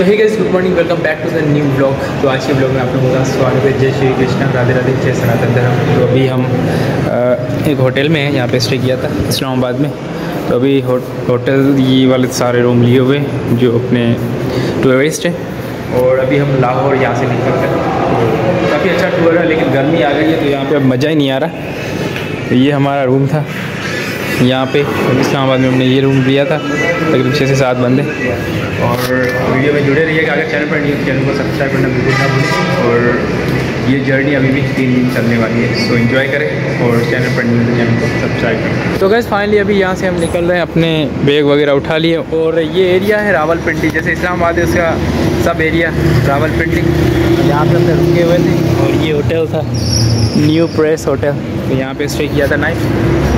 तो hey guys good morning welcome back to the new vlog तो आज के ब्लॉग में आप लोगों का स्वागत है। जय श्री कृष्ण राधे राधे जय सनातन धर्म। तो अभी हम एक होटल में हैं यहाँ पे स्टे किया था इस्लामाबाद में। तो अभी हो, होटल ये वाले सारे रूम लिए हुए जो अपने टूरिस्ट हैं। और अभी हम लाहौर यहाँ से निकल कर। काफ़ी अच्छा टूर है लेकिन गर्मी आ गई है तो यहाँ पे अब मज़ा ही नहीं आ रहा। तो ये हमारा रूम था। यहाँ पे इस्लामाबाद में हमने ये रूम लिया था तकरीबन छः से सात बंदे। और वीडियो में जुड़े रहिएगा अगर चैनल पर नहीं चैनल को सब्सक्राइब करना बिल्कुल ना भूलें। और ये जर्नी अभी भी तीन दिन चलने वाली है सो इन्जॉय करें और चैनल पर नहीं चैनल को सब्सक्राइब करें। तो गैस फाइनली अभी यहाँ से हम निकल रहे हैं, अपने बैग वगैरह उठा लिए और ये एरिया है रावलपिंडी, जैसे इस्लामाबाद है उसका सब एरिया रावलपिंडी। यहाँ पे हमने रुके हुए थे और ये होटल था न्यू प्रेस होटल तो यहाँ पे स्टे किया था नाइट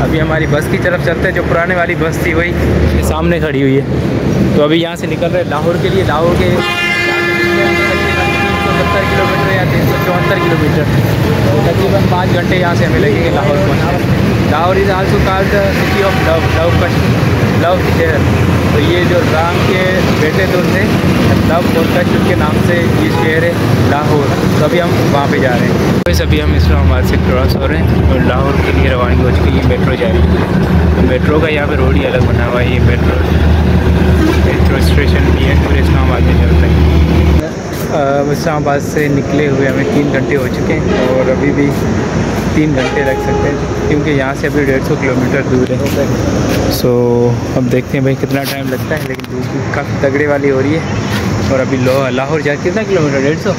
अभी हमारी बस की तरफ़ चलते हैं, जो पुराने वाली बस थी वही सामने खड़ी हुई है। तो अभी यहाँ से निकल रहे लाहौर के लिए। लाहौर के सत्तर किलोमीटर या तीन सौ चौहत्तर किलोमीटर। तो तकरीबन पाँच घंटे यहाँ से हमें लगेंगे लाहौर पहुँचने Lahore is also called the city of love love का लव शहर तो ये जो राम के बेटे तो थे लव कश्मीर के नाम से ये शहर है लाहौर। तो अभी हम वहाँ पे जा रहे हैं। बस अभी हम इस्लामाबाद से क्रॉस हो रहे हैं और लाहौर के लिए रवानगी हो चुकी है मेट्रो जा रही है। तो मेट्रो का यहाँ पे रोड ही अलग बना हुआ है ये मेट्रो। मेट्रो स्टेशन भी है पूरे इस्लामाबाद में चलता है। इस्लामाबाद से निकले हुए हमें तीन घंटे हो चुके हैं और अभी भी तीन घंटे लग सकते हैं क्योंकि यहाँ से अभी डेढ़ सौ किलोमीटर दूर है। सो अब देखते हैं भाई कितना टाइम लगता है लेकिन धूप काफ़ी तगड़े वाली हो रही है। और अभी लो लाहौर जा कितना किलोमीटर? डेढ़ सौ?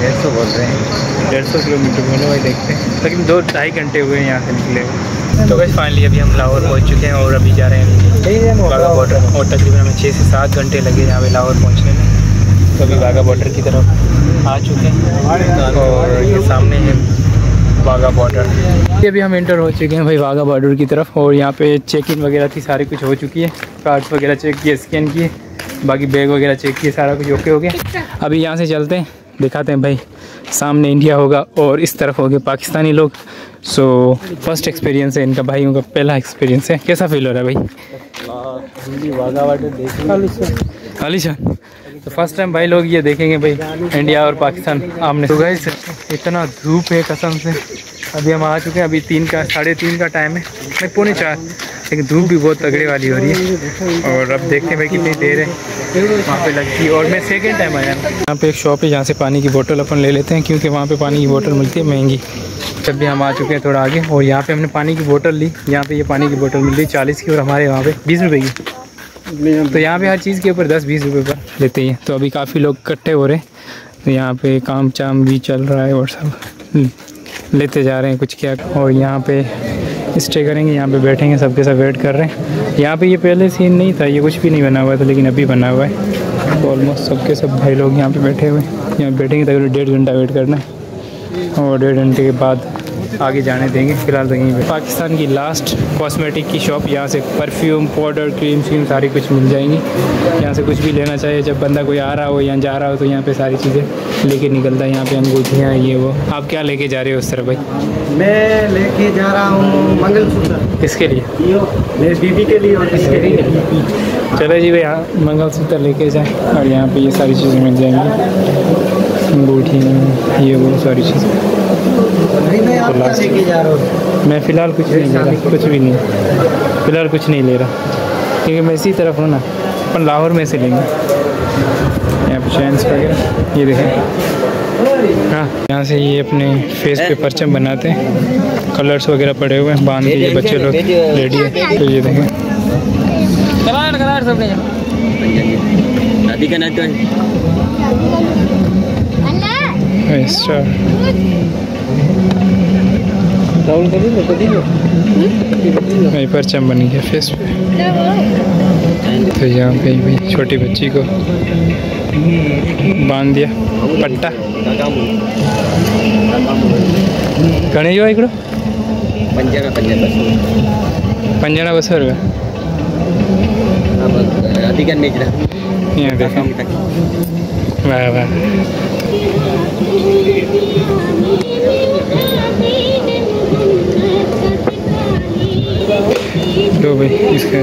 डेढ़ सौ बोल रहे हैं। डेढ़ सौ किलोमीटर बोलो भाई देखते हैं। लेकिन दो ढाई घंटे हुए हैं यहाँ से निकले तो बस फाइनली अभी हम लाहौर पहुँच चुके हैं और अभी जा रहे हैं। बाघा बॉर्डर और तकरीबन हमें छः से सात घंटे लगे यहाँ पे लाहौर पहुँचने में। तो अभी बाघा बॉर्डर की तरफ़ आ चुके हैं। और ये सामने है वाघा बॉर्डर ये अभी हम इंटर हो चुके हैं भाई वाघा बॉर्डर की तरफ़ और यहाँ पे चेक इन वगैरह थी सारी कुछ हो चुकी है। कार्ड्स वगैरह चेक किए स्कैन किए बाकी बैग वगैरह चेक किए सारा कुछ ओके हो गया। अभी यहाँ से चलते हैं दिखाते हैं भाई सामने इंडिया होगा और इस तरफ़ हो गए पाकिस्तानी लोग। सो फ़र्स्ट एक्सपीरियंस है इनका भाई उनका पहला एक्सपीरियंस है। कैसा फील हो रहा है भाई? आलीशान तो फ़र्स्ट टाइम भाई लोग ये देखेंगे भाई इंडिया और पाकिस्तान आमने तो गाइस इतना धूप है कसम से। अभी हम आ चुके हैं अभी तीन का साढ़े तीन का टाइम है। नहीं पौने चार। लेकिन धूप भी बहुत तगड़े वाली हो रही है। और अब देखते हैं भाई कितनी देर है। वहाँ पे लगती है और मैं सेकेंड टाइम आया यहाँ पे एक शॉप है जहाँ से पानी की बोतल अपन ले लेते हैं क्योंकि वहाँ पे पानी की बोतल मिलती है महँगी। जब भी हम आ चुके हैं थोड़ा आगे और यहाँ पे हमने पानी की बोतल ली। यहाँ पे ये पानी की बोतल मिल रही है चालीस की और हमारे वहाँ पे बीस रुपये की। तो यहाँ पे हर चीज़ के ऊपर दस बीस रुपए पर लेते हैं। तो अभी काफ़ी लोग इकट्ठे हो रहे हैं। तो यहाँ पे काम चाम भी चल रहा है और सब। लेते जा रहे हैं कुछ क्या। और यहाँ पे स्टे करेंगे, यहाँ पे बैठेंगे, सबके सब वेट कर रहे हैं। यहाँ पे ये पहले सीन नहीं था, ये कुछ भी नहीं बना हुआ था, लेकिन अभी बना हुआ है। तो ऑलमोस्ट सबके सब भाई लोग यहाँ पे बैठे हुए यहाँ बैठेंगे तकरीबन डेढ़ घंटा वेट करना है। और डेढ़ घंटे के बाद आगे जाने देंगे फ़िलहाल तो यहीं पे। पाकिस्तान की लास्ट कॉस्मेटिक की शॉप यहाँ से परफ्यूम पाउडर क्रीम श्रीम सारी कुछ मिल जाएँगी। यहाँ से कुछ भी लेना चाहिए जब बंदा कोई आ रहा हो या जा रहा हो तो यहाँ पे सारी चीज़ें लेके निकलता है यहाँ पे अंगूठियाँ ये वो। आप क्या लेके जा रहे हो उस तरह भाई? मैं लेके जा रहा हूँ मंगलसूत्र। किसके लिए? मेरी बीबी के लिए और किसके लिए? चलो जी भाई यहाँ मंगलसूत्र लेके जाएँ और यहाँ पे ये सारी चीज़ें मिल जाएँगी। अंगूठी ये वो सारी चीज़ें। अभी मैं आप क्या लेके जा रहा हूँ? मैं फ़िलहाल कुछ नहीं ले रहा कुछ भी नहीं। फ़िलहाल कुछ नहीं ले रहा। क्योंकि मैं इसी तरफ़ हूँ ना अपन लाहौर में से लेंगे। यहाँ पे चैन्स वगैरह ये देखें। हाँ यहाँ से ये अपने फेस पे परचम बनाते हैं। कलर्स वगैरह पड़े हुए हैं बाँध के ये बच्चे लोग रेडी है तो ये देखें। शादी का नाटक स्टार राहुल कर लो कर लो। वही परचम बन गया फेस पे। तो यहाँ पे भी छोटी बच्ची को बाँध दिया पट्टा। घणे जो आहे इकडं? पंजाब पंजाब पंजाणा बसवर का? अधिक नेचर यहाँ वाह वाह। तो भाई इसका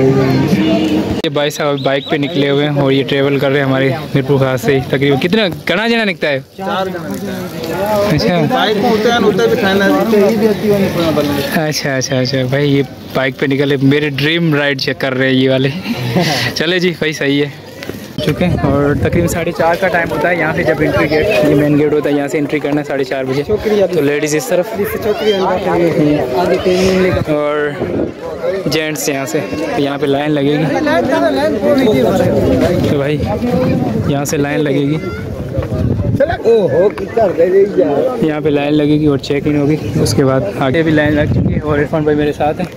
ये भाई साहब बाइक पे निकले हुए हैं और ये ट्रेवल कर रहे हैं हमारे मीरपुर खास से तकरीबन कितना घना जना निकता है? अच्छा। अच्छा अच्छा अच्छा। भाई ये बाइक पे निकले मेरे ड्रीम राइड चेक कर रहे हैं ये वाले। चले जी भाई सही है। चुके हैं और तकरीबन साढ़े चार का टाइम होता है यहाँ से जब एंट्री गेट ये मेन गेट होता है यहाँ से एंट्री करना है साढ़े चार बजे। तो लेडीज़ इस तरफ़। और जेंट्स यहाँ से तो यहाँ पे लाइन लगेगी। तो भाई यहाँ से लाइन लगेगी। यहाँ पे लाइन लगेगी और चेक इन होगी उसके बाद आगे भी लाइन लग चुकी है और इरफान भाई मेरे साथ हैं।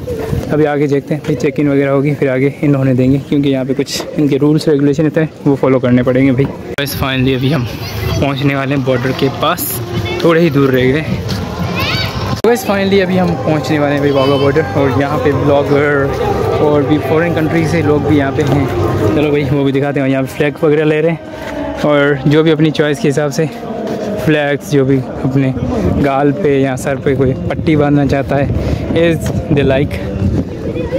अभी आगे देखते हैं, फिर चेक इन वगैरह होगी, फिर आगे इन होने देंगे, क्योंकि यहाँ पे कुछ इनके रूल्स रेगुलेशन होते हैं वो फॉलो करने पड़ेंगे भाई। बस फाइनली अभी हम पहुँचने वाले हैं बॉर्डर के पास, थोड़े ही दूर रह गए। बस फाइनली अभी हम पहुँचने वाले हैं भाई वाघा बॉर्डर और यहाँ पे ब्लॉगर और भी फॉरेन कंट्री से लोग भी यहाँ पे हैं। चलो भाई, वो भी दिखाते हैं यहाँ पे फ्लैग वगैरह ले रहे हैं। और जो भी अपनी चॉइस के हिसाब से फ्लैग्स जो भी अपने गाल पे या सर पे कोई पट्टी बांधना चाहता है इज़ दे लाइक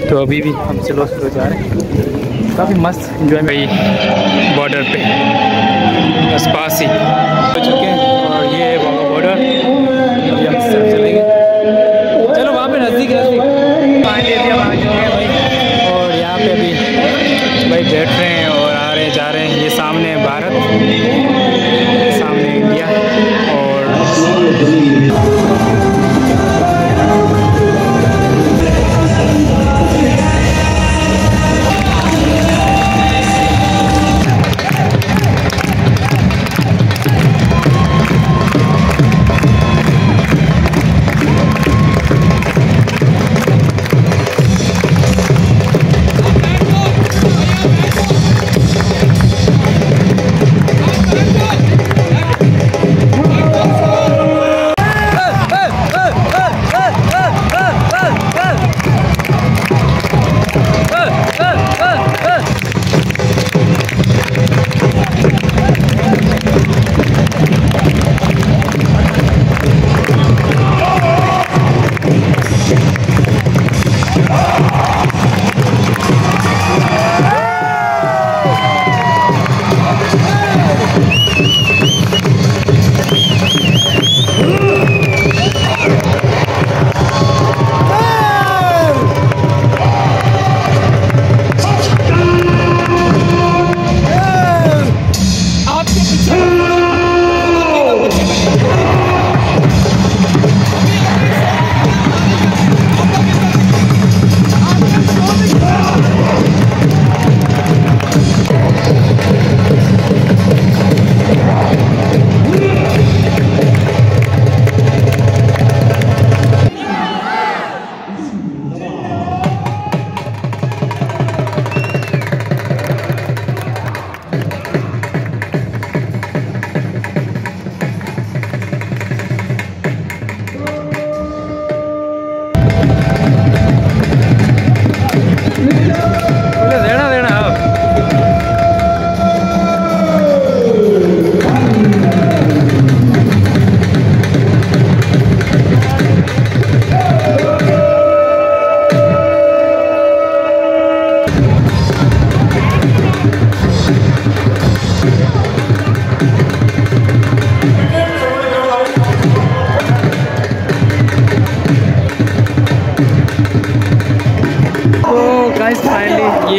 तो अभी भी हम स्लो स्लो जा रहे हैं। काफ़ी मस्त इंजॉय भाई बॉर्डर पे। आस पास ही। हो चुके हैं।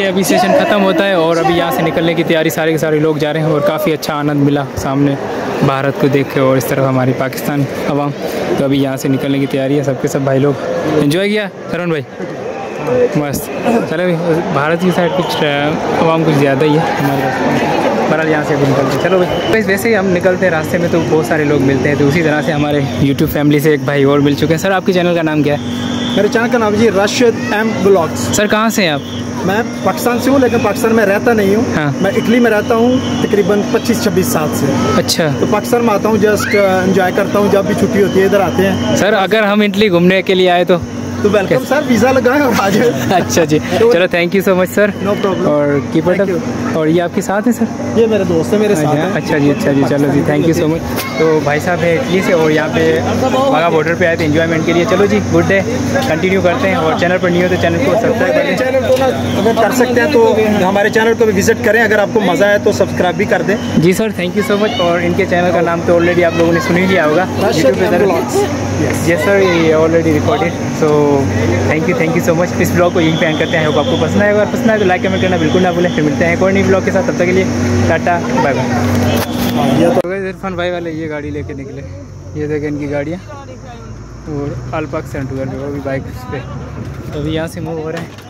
फाइनली अभी सेशन ख़त्म होता है और अभी यहाँ से निकलने की तैयारी सारे के सारे लोग जा रहे हैं और काफ़ी अच्छा आनंद मिला सामने भारत को देख के और इस तरफ़ हमारी पाकिस्तान आवाम तो अभी यहाँ से निकलने की तैयारी है सबके सब भाई लोग। इन्जॉय किया करण भाई? मस्त। चलो भाई भारत की साइड कुछ आवाम कुछ ज़्यादा ही है हमारे पास। बहरहाल यहाँ से अभी निकलते हैं। चलो भाई वैसे ही हम निकलते हैं रास्ते में तो बहुत सारे लोग मिलते हैं तो उसी तरह से हमारे यूट्यूब फैमिली से एक भाई और मिल चुके हैं। सर आपके चैनल का नाम क्या है? मेरे चैनल का नाम जी राशिद एम ब्लॉग्स सर कहाँ से हैं आप? मैं पाकिस्तान से हूँ लेकिन पाकिस्तान में रहता नहीं हूँ। हाँ। मैं इटली में रहता हूँ तकरीबन 25-26 साल से। अच्छा। तो पाकिस्तान में आता हूँ जस्ट एंजॉय करता हूँ जब भी छुट्टी होती है इधर आते हैं। सर अगर हम इटली घूमने के लिए आए तो? तो वेलकम सर वीज़ा लगाएँ और आ जाए अच्छा जी। चलो thank you so much sir no problem और कीप इट अप और ये आपके साथ हैं सर ये मेरे दोस्त है मेरे साथ अच्छा हैं। अच्छा जी अच्छा जी। चलो जी थैंक यू सो मच तो भाई साहब है इटली से और यहाँ पे वाघा बॉर्डर पे आए थे इन्जॉयमेंट के लिए। चलो जी गुड डे कंटिन्यू करते हैं। और चैनल पर नहीं हो तो चैनल को सब्सक्राइब करें चैनल को ना अगर कर सकते हैं तो हमारे चैनल को भी विज़िट करें। अगर आपको मज़ा आए तो सब्सक्राइब भी कर दें। जी sir thank you so much और इनके चैनल का नाम तो ऑलरेडी आप लोगों ने सुन ही लिया होगा। पे Vlogs। यस सर ये already recorded so thank you thank you so much इस ब्लॉग को यहीं पे एंड करते हैं। आपको पसंद आएगा अगर पसंद आए तो लाइक कमेंट करना बिल्कुल ना भूलें। फिर मिलते हैं एक और नई ब्लॉग के साथ। तब तक के लिए टाटा बाय बाय ये तो इरफान भाई वाले। ये गाड़ी लेके निकले। ये देखें इनकी गाड़ियाँ। और अलपाक सेंटर भी बाइक पे। तो अभी यहाँ से मूव हो रहे हैं।